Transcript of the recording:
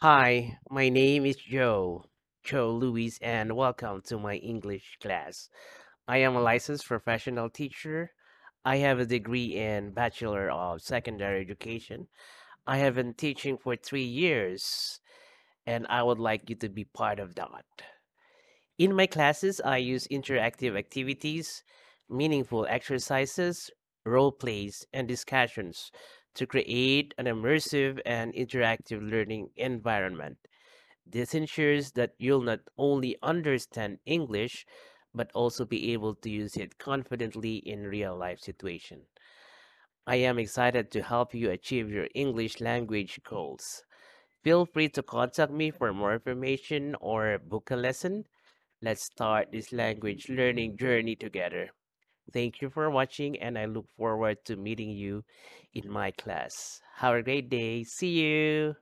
Hi, my name is Joe, Joe Louis, and welcome to my English class. I am a licensed professional teacher. I have a degree in Bachelor of Secondary Education. I have been teaching for three years, and I would like you to be part of that. In my classes, I use interactive activities, meaningful exercises, role plays, and discussions to create an immersive and interactive learning environment. This ensures that you'll not only understand English, but also be able to use it confidently in real life situations. I am excited to help you achieve your English language goals. Feel free to contact me for more information or book a lesson. Let's start this language learning journey together. Thank you for watching, and I look forward to meeting you in my class. Have a great day. See you.